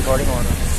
recording हो रहा है